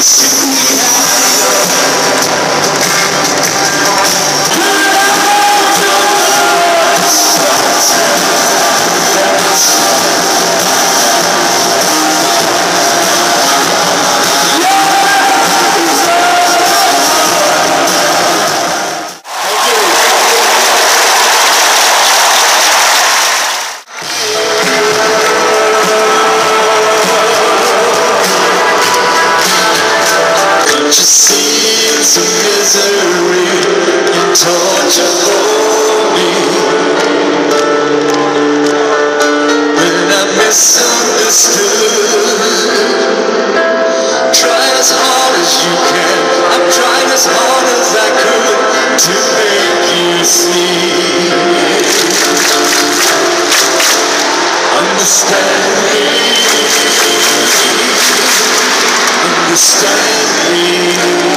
Deus. It's a misery me. When I misunderstood as hard as you can I tried as hard as I could To make you see. Understand me. Understand me.